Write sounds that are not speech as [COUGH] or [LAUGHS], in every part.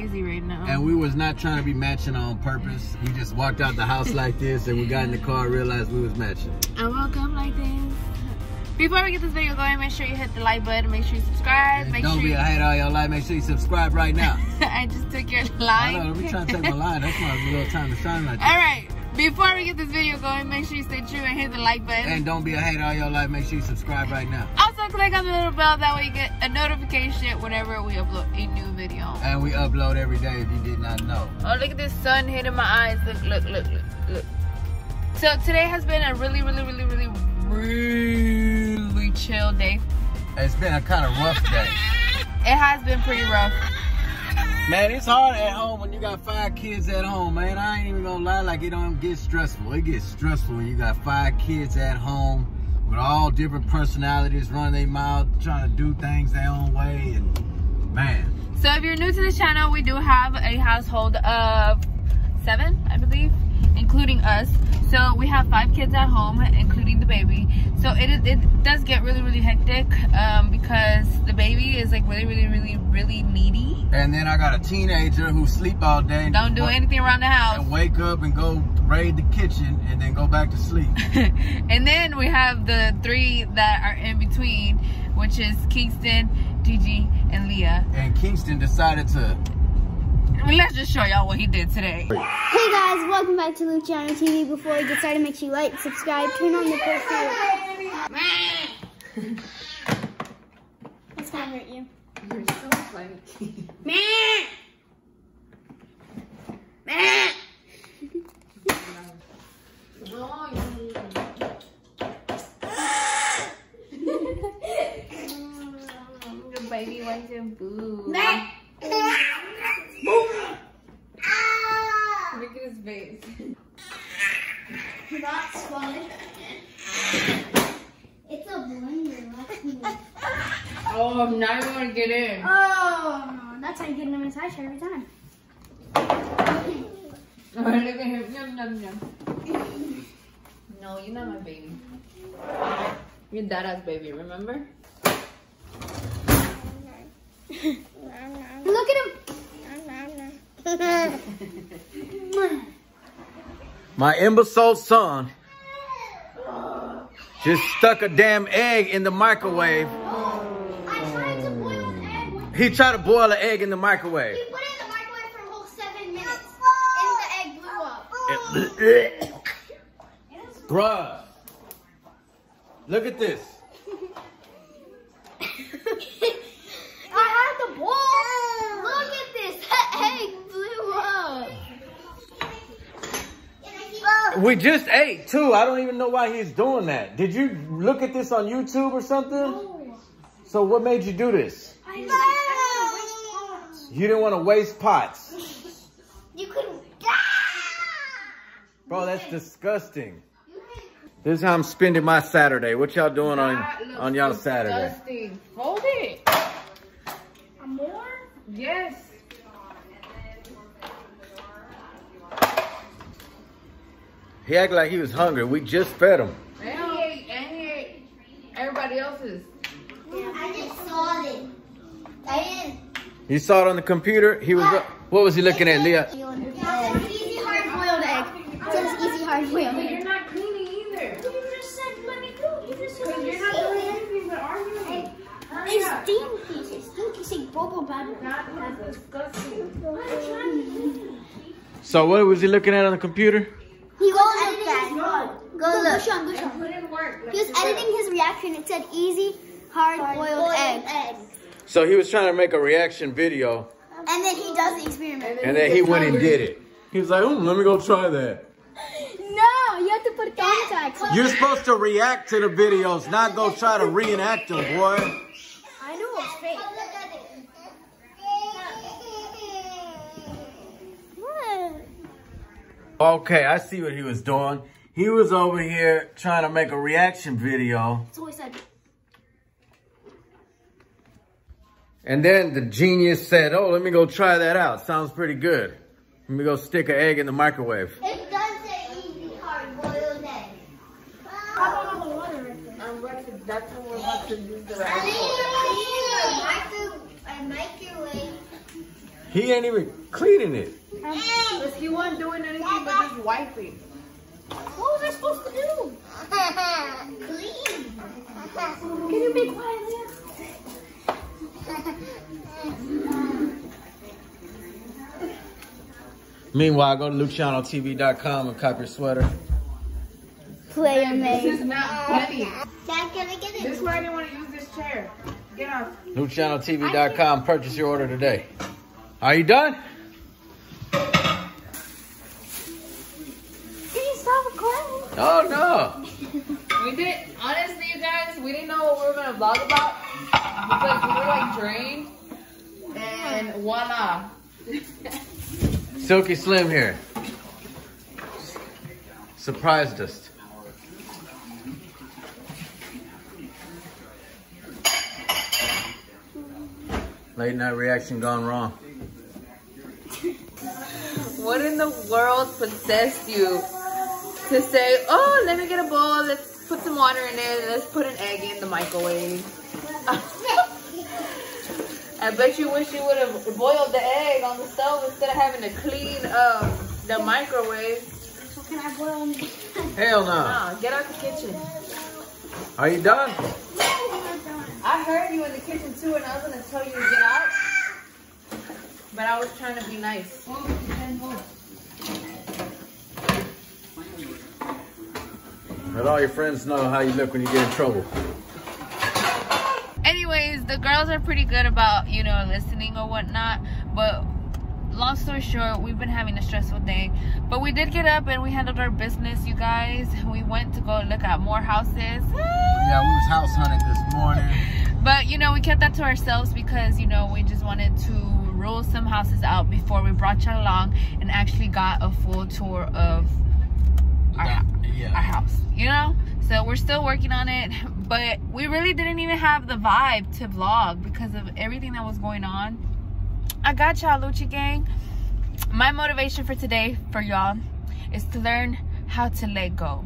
crazy right now. And we was not trying to be matching on purpose. We just walked out the house like this and we got in the car and realized we was matching. I woke up like this. Before we get this video going, make sure you hit the like button, make sure you subscribe, make don't sure be you... a hater all your life. Make sure you subscribe right now. [LAUGHS] I just took your I line. know, let me try to take my line. That's my little time to shine like there. All right. Before we get this video going, make sure you stay true and hit the like button. And don't be a hater all your life. Make sure you subscribe right now. also, click on the little bell. That way you get a notification whenever we upload a new video. And we upload every day if you did not know. Oh, look at this sun hitting my eyes. Look, look, look, look, look. So today has been a really, really, really, really, really chill day. It's been a kind of rough day. It has been pretty rough. Man, it's hard at home when you got five kids at home, man. I ain't even gonna lie, like it don't get stressful. It gets stressful when you got five kids at home with all different personalities running their mouth, trying to do things their own way, and man. So if you're new to this channel, we do have a household of seven, I believe, including us. So we have five kids at home, including the baby. So it is, it does get really, really hectic um, because the baby is like really, really, really, really needy. And then I got a teenager who sleep all day. Don't do anything around the house. And wake up and go raid the kitchen and then go back to sleep. [LAUGHS] and then we have the three that are in between, which is Kingston, Gigi, and Leah. and Kingston decided to let's just show y'all what he did today. Hey guys, welcome back to Luciano TV. Before we get started, make sure you like, subscribe, turn on the post notifications. That's gonna hurt you. You're so funny. Meh. Meh. the baby wants your boo. Meh. Look at his face. Not swallowed. Uh, it's a blender. Watch me. Oh, um, I'm not even gonna get in. Oh, that's how you get in them inside every time. [LAUGHS] Look at him. Yum, yum, yum. No, you're not my baby. You're Dada's baby, remember? Look at him. [LAUGHS] [LAUGHS] My imbecile son just stuck a damn egg in the microwave. Tried to boil an egg. When He tried to boil an egg in the microwave. he put it in the microwave for a whole seven minutes, and the egg blew up. Bruh. Look at this. I had the bowl. Look at this. That egg blew up. We just ate too. I don't even know why he's doing that. Did you look at this on YouTube or something? So what made you do this? I didn't want to waste. You didn't want to waste pots. You could. Bro, that's disgusting. This is how I'm spending my Saturday. What y'all doing on on y'all Saturday? Disgusting. Hold it. More? Yes. He acted like he was hungry. We just fed him. And he ate, and he ate everybody else's. I just saw it. I didn't. You saw it on the computer. He was. What was he looking at, Leah? It says easy hard boiled egg. It says easy hard boiled egg. You're not cleaning either. You just said let me go. You just said You're not doing anything but arguing. Hurry It's up. stinky. It's stinky. Say bubble butter. Not that's disgusting. So what was he looking at on the computer? He was editing his Go look. Go look. And put in work. He was editing his reaction. It said easy hard boiled egg. So he was trying to make a reaction video, And then he does the experiment. and then he went and did it. He was like, "Oh, let me go try that." No, you have to put contacts. You're supposed to react to the videos, not go try to reenact them, boy. I knew it was fake. Okay, I see what he was doing. He was over here trying to make a reaction video. That's what I said. And then the genius said, oh, let me go try that out. Sounds pretty good. Let me go stick an egg in the microwave. It does say easy hard boiled egg. I'm ready. That's what we're about to use the I think you need a microwave. He ain't even cleaning it. Because he wasn't doing anything but just wiping. What was I supposed to do? [LAUGHS] Clean. Can you be quiet, Leah? Meanwhile, go to LucianoTV.com and cop your sweater. Play This is not funny. Dad, can I get it? This is why I didn't want to use this chair. Get off. LucianoTV.com. Purchase your order today. Are you done? Can you stop recording? Oh no. [LAUGHS] We did honestly, you guys. We didn't know what we were gonna vlog about because we were like drained, and voila. [LAUGHS] Silky Slim here. Surprised us. Late night reaction gone wrong. [LAUGHS] What in the world possessed you to say, "Oh, let me get a bowl. Let's put some water in it. Let's put an egg in the microwave." [LAUGHS] I bet you wish you would have boiled the egg on the stove instead of having to clean um, the microwave. So can I boil them? Hell no. Nah, get out the kitchen. Are you done? I heard you in the kitchen too, and I was gonna tell you to get out, but I was trying to be nice. Let all your friends know how you look when you get in trouble. Anyways, the girls are pretty good about, you know, listening or whatnot. But long story short, we've been having a stressful day. But we did get up and we handled our business, you guys. We went to go look at more houses. Yeah, we was house hunting this morning. [LAUGHS] But, you know, we kept that to ourselves because, you know, we just wanted to rule some houses out before we brought you along and actually got a full tour of our, Yeah. our house, you know? So we're still working on it, but we really didn't even have the vibe to vlog because of everything that was going on. I got y'all, Lucha Gang. My motivation for today, for y'all, is to learn how to let go.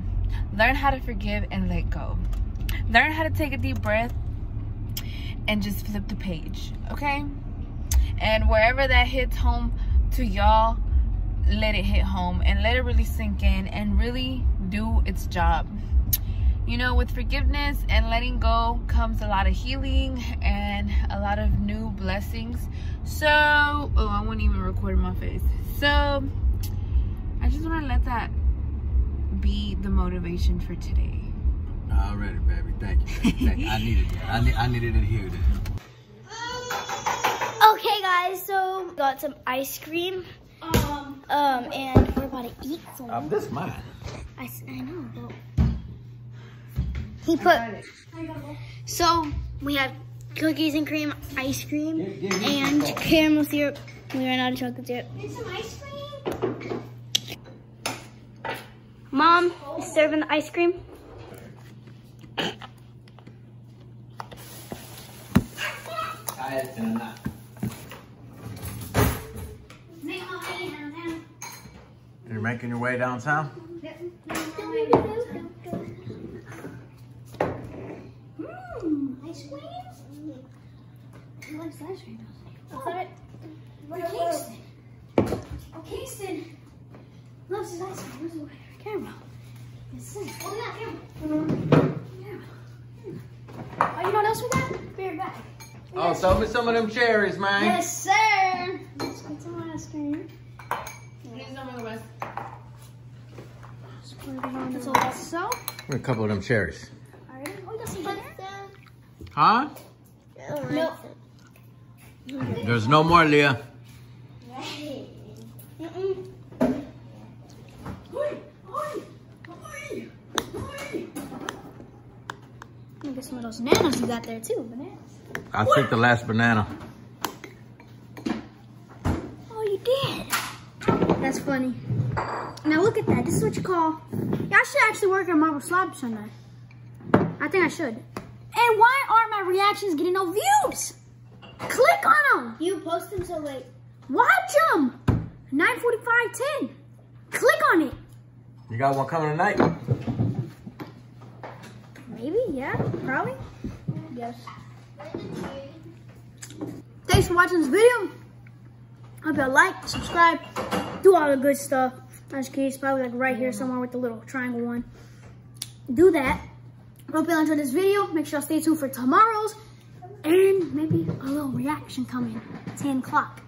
Learn how to forgive and let go. Learn how to take a deep breath and just flip the page, okay? And wherever that hits home to y'all, let it hit home and let it really sink in and really do its job. You know, with forgiveness and letting go comes a lot of healing and a lot of new blessings. So, oh, I won't even record my face. So, I just want to let that be the motivation for today. Already, baby. Thank you. Baby. Thank you. I needed that. I, need, I needed to hear that. [LAUGHS] Okay, guys, so got some ice cream. Um, um, and we're about to eat some. Um, this mine. I know, but he put. So we have cookies and cream, ice cream, and caramel syrup. We ran out of chocolate syrup. some ice cream. Mom is serving the ice cream. You're making your way downtown? Mmm, ice cream? He likes ice cream. What's? Where's Kingston? Oh, Kingston loves his ice cream. Where's the camera? Yes, sir. Oh, yeah, camera. Yeah. Hmm. Oh, you know what else we got? Beer back. Oh, sell me some of them cherries, man. Yes, sir. Let's get some ice cream. All so. A couple of them cherries. Alright. Oh, got some butter. Huh? Milk. There's no more, Leah. Get some of those bananas you got there too. Bananas. I took the last banana. Oh, you did. That's funny. Now look at that. This is what you call. Yeah, I should actually work on Marble Slab Sunday. I think I should. And why aren't my reactions getting no views? Click on them. You post them so late. Watch them. 9:45, 10. Click on it. You got one coming tonight? Maybe, yeah, probably. Yes. Thanks for watching this video. Hope y'all like, subscribe, do all the good stuff. As you it's probably like right here somewhere with the little triangle one. Do that. Hope y'all enjoyed this video. Make sure y'all stay tuned for tomorrow's and maybe a little reaction coming 10 o'clock.